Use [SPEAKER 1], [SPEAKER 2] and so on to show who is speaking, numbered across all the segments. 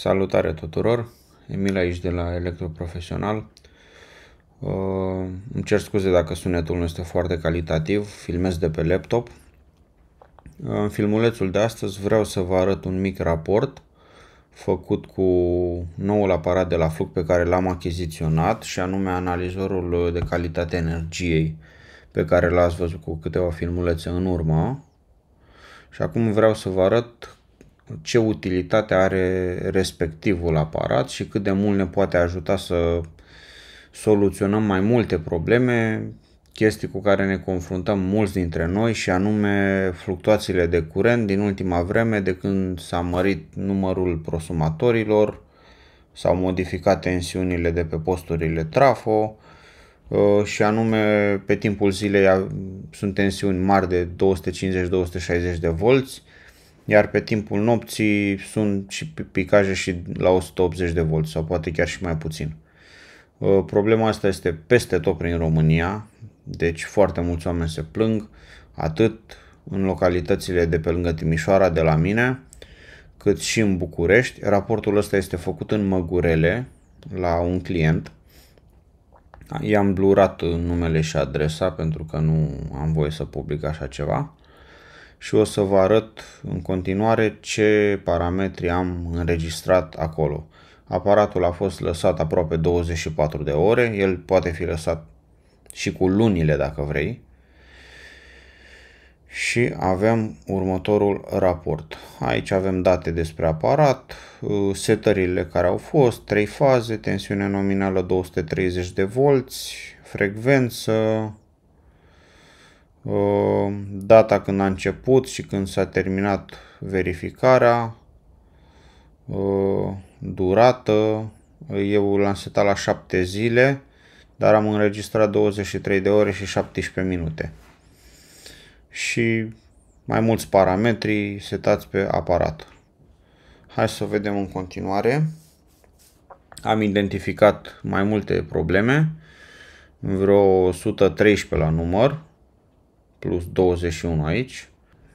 [SPEAKER 1] Salutare tuturor! Emil aici de la Electroprofesional. Uh, îmi cer scuze dacă sunetul nu este foarte calitativ, filmez de pe laptop. Uh, în filmulețul de astăzi vreau să vă arăt un mic raport făcut cu noul aparat de la Fluc pe care l-am achiziționat și anume analizorul de calitate energiei pe care l-ați văzut cu câteva filmulețe în urmă. Și acum vreau să vă arăt ce utilitate are respectivul aparat și cât de mult ne poate ajuta să soluționăm mai multe probleme, chestii cu care ne confruntăm mulți dintre noi și anume fluctuațiile de curent din ultima vreme de când s-a mărit numărul prosumatorilor, s-au modificat tensiunile de pe posturile trafo uh, și anume pe timpul zilei sunt tensiuni mari de 250-260 de volți, iar pe timpul nopții sunt și picaje și la 180 de volți sau poate chiar și mai puțin. Uh, problema asta este peste tot prin România, deci foarte mulți oameni se plâng, atât în localitățile de pe lângă Timișoara de la mine, cât și în București. Raportul ăsta este făcut în Măgurele la un client. I-am blurat numele și adresa pentru că nu am voie să public așa ceva și o să vă arăt în continuare ce parametri am înregistrat acolo. Aparatul a fost lăsat aproape 24 de ore, el poate fi lăsat și cu lunile dacă vrei. Și avem următorul raport. Aici avem date despre aparat, setările care au fost, 3 faze, tensiune nominală 230 de volți, frecvență, data când a început și când s-a terminat verificarea, durată, eu l-am setat la 7 zile, dar am înregistrat 23 de ore și 17 minute. Și mai mulți parametri setați pe aparat. Hai să vedem în continuare. Am identificat mai multe probleme, vreo 113 la număr, plus 21 aici.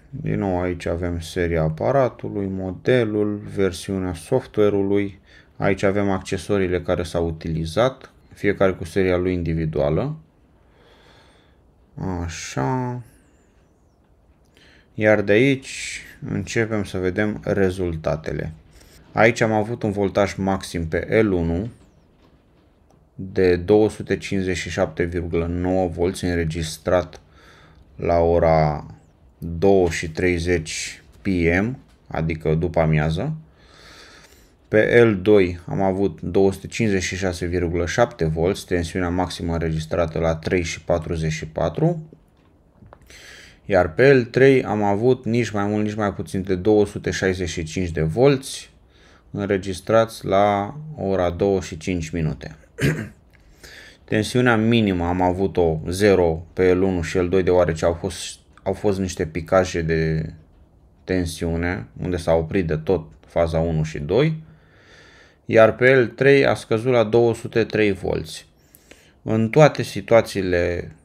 [SPEAKER 1] Din nou aici avem seria aparatului, modelul, versiunea software-ului. Aici avem accesoriile care s-au utilizat, fiecare cu seria lui individuală. Așa. Iar de aici începem să vedem rezultatele. Aici am avut un voltaj maxim pe L1 de 257,9 volți înregistrat la ora 2 și 30 PM, adică după amiază. Pe L2 am avut 256,7 volți, tensiunea maximă înregistrată la 3 și 44. Iar pe L3 am avut nici mai mult, nici mai puțin de 265 de volți, înregistrați la ora 2 și 5 minute. Tensiunea minimă am avut-o 0 pe L1 și L2 deoarece au fost, au fost niște picaje de tensiune unde s-a oprit de tot faza 1 și 2 iar pe L3 a scăzut la 203 volți. În toate situațiile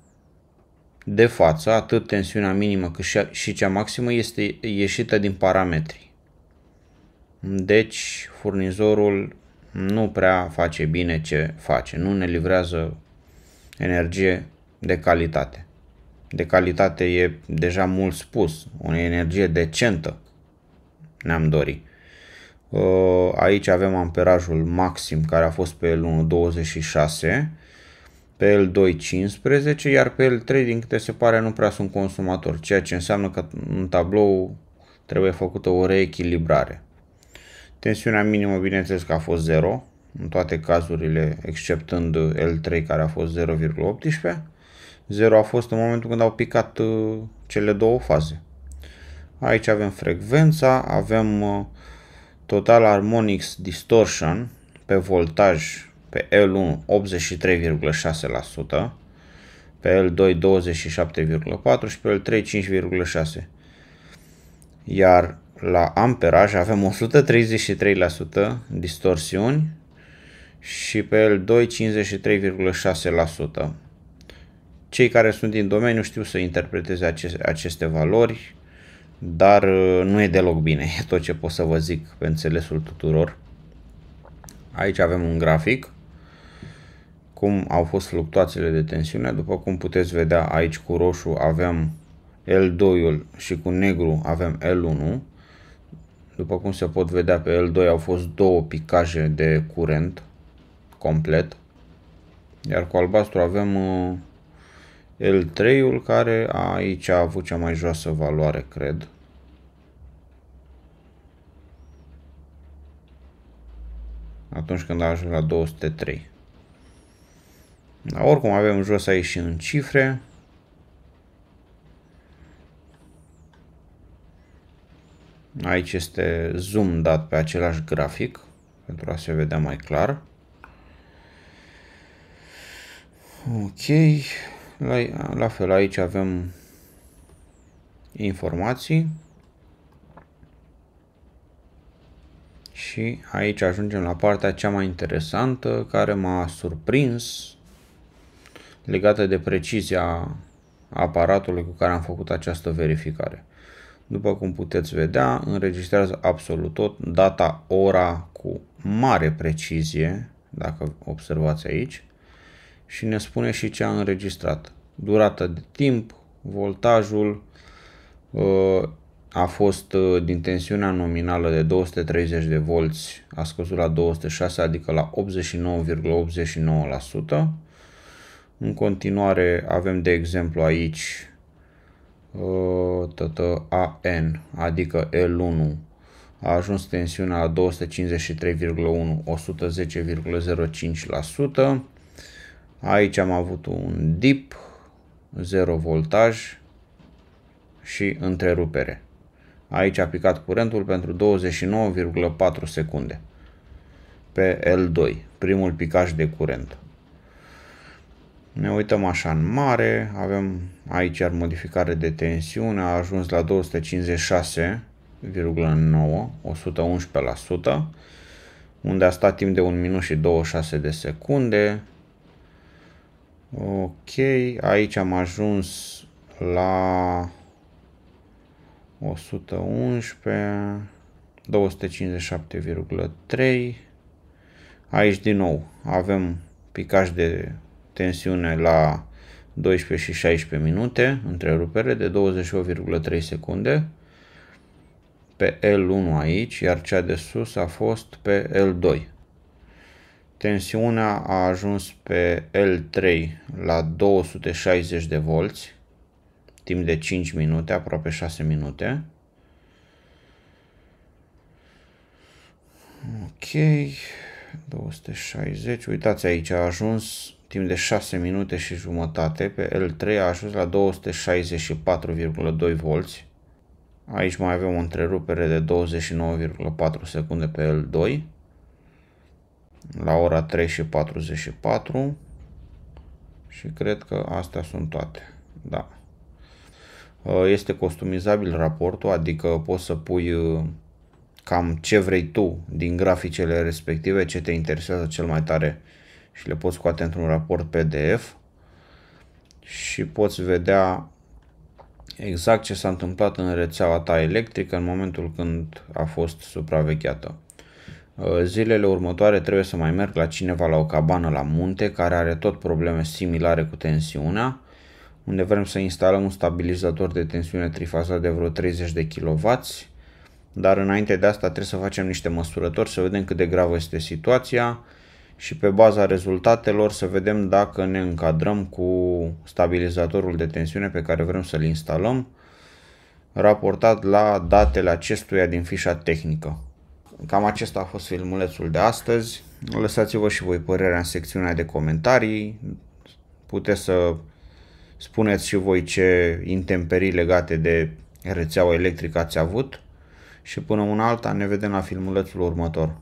[SPEAKER 1] de față, atât tensiunea minimă cât și cea maximă este ieșită din parametri. Deci furnizorul nu prea face bine ce face, nu ne livrează energie de calitate. De calitate e deja mult spus, o energie decentă ne-am dorit. Uh, aici avem amperajul maxim care a fost pe L1 26, pe L2 15, iar pe L3 din câte se pare nu prea sunt consumatori, ceea ce înseamnă că în tablou trebuie făcută o reechilibrare. Tensiunea minimă, bineînțeles că a fost 0, în toate cazurile, exceptând L3 care a fost 0,18. 0 a fost în momentul când au picat uh, cele două faze. Aici avem frecvența, avem uh, Total Harmonics Distortion pe voltaj pe L1 83,6%, pe L2 27,4% și pe L3 5,6%. Iar la amperaj avem 133% distorsiuni și pe L2 53,6%. Cei care sunt din domeniu știu să interpreteze aceste, aceste valori, dar uh, nu e deloc bine, e tot ce pot să vă zic pe înțelesul tuturor. Aici avem un grafic cum au fost fluctuațiile de tensiune. După cum puteți vedea aici cu roșu avem L2-ul și cu negru avem L1. După cum se pot vedea pe L2 au fost două picaje de curent complet. Iar cu albastru avem uh, L3-ul care aici a avut cea mai joasă valoare, cred. Atunci când a ajuns la 203. Dar oricum avem jos aici și în cifre. Aici este zoom dat pe același grafic pentru a se vedea mai clar. Ok, la, la fel aici avem informații și aici ajungem la partea cea mai interesantă care m-a surprins legată de precizia aparatului cu care am făcut această verificare. După cum puteți vedea, înregistrează absolut tot, data, ora cu mare precizie, dacă observați aici, și ne spune și ce a înregistrat. Durata de timp, voltajul uh, a fost uh, din tensiunea nominală de 230 de volți, a scăzut la 206, adică la 89,89%. În continuare avem de exemplu aici uh, AN, adică L1 a ajuns tensiunea la 253,1, 110,05%. Aici am avut un dip, 0 voltaj și întrerupere. Aici a picat curentul pentru 29,4 secunde pe L2, primul picaj de curent. Ne uităm așa în mare, avem aici iar modificare de tensiune, a ajuns la 256,9, 111%, unde a stat timp de 1 minut și 26 de secunde. Ok, aici am ajuns la 111, 257,3. Aici din nou avem picaj de tensiune la 12 și 16 minute, întrerupere de 28,3 secunde pe L1 aici, iar cea de sus a fost pe L2. Tensiunea a ajuns pe L3 la 260 de volți, timp de 5 minute, aproape 6 minute. Ok, 260, uitați aici, a ajuns timp de 6 minute și jumătate, pe L3 a ajuns la 264,2 volți. Aici mai avem o întrerupere de 29,4 secunde pe L2 la ora 3 și 44 și cred că astea sunt toate. Da. Este customizabil raportul, adică poți să pui uh, cam ce vrei tu din graficele respective, ce te interesează cel mai tare și le poți scoate într-un raport PDF și poți vedea exact ce s-a întâmplat în rețeaua ta electrică în momentul când a fost supravegheată. Uh, zilele următoare trebuie să mai merg la cineva la o cabană la munte care are tot probleme similare cu tensiunea, unde vrem să instalăm un stabilizator de tensiune trifazat de vreo 30 de kW, dar înainte de asta trebuie să facem niște măsurători să vedem cât de gravă este situația, și pe baza rezultatelor să vedem dacă ne încadrăm cu stabilizatorul de tensiune pe care vrem să-l instalăm raportat la datele acestuia din fișa tehnică. Cam acesta a fost filmulețul de astăzi. Lăsați-vă și voi părerea în secțiunea de comentarii. Puteți să spuneți și voi ce intemperii legate de rețeaua electrică ați avut. Și până una alta ne vedem la filmulețul următor.